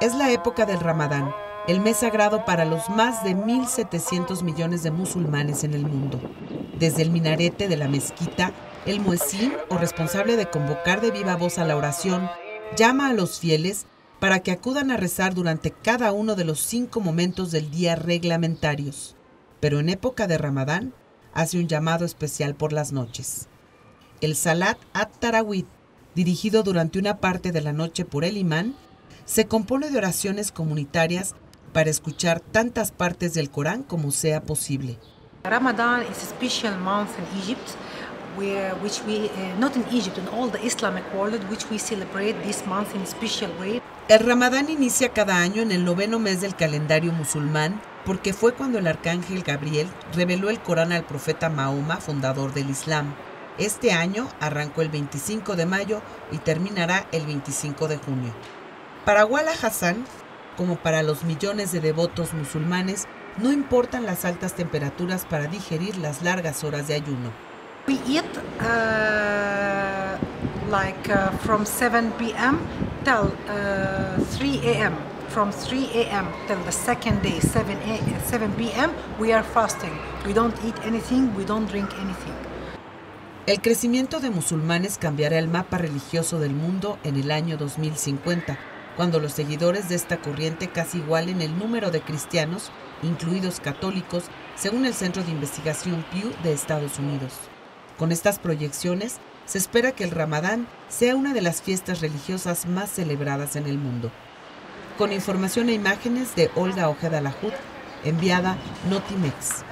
época del Ramadán, el mes sagrado para los más de 1.700 millones de musulmanes en el mundo. Desde el minarete de la mezquita, el muezzin, o responsable de convocar de viva voz a la oración, llama a los fieles para que acudan a rezar durante cada uno de los cinco momentos del día reglamentarios. Pero en época de Ramadán, hace un llamado especial por las noches. El Salat at-Tarawih, dirigido durante una parte de la noche por el imán, se compone de oraciones comunitarias para escuchar tantas partes del Corán como sea posible. Ramadan is a special month in Egypt, where, which we, uh, not in Egypt, in all the Islamic world, which we celebrate this month in a special way. El Ramadán inicia cada año en el noveno mes del calendario musulmán porque fue cuando el arcángel Gabriel reveló el Corán al profeta Mahoma, fundador del Islam. Este año arrancó el 25 de mayo y terminará el 25 de junio. Para Wala Hassan, como para los millones de devotos musulmanes, no importan las altas temperaturas para digerir las largas horas de ayuno. We eat uh, like uh, from 7 p.m. till uh, 3 a.m. From 3 a.m. till the second day, 7, a, 7 p.m., we are fasting. We don't eat anything, we don't drink anything. El crecimiento de musulmanes cambiará el mapa religioso del mundo en el año 2050 cuando los seguidores de esta corriente casi igualen el número de cristianos, incluidos católicos, según el Centro de Investigación Pew de Estados Unidos. Con estas proyecciones, se espera que el Ramadán sea una de las fiestas religiosas más celebradas en el mundo. Con información e imágenes de Olga Ojeda Lajud, enviada Notimex.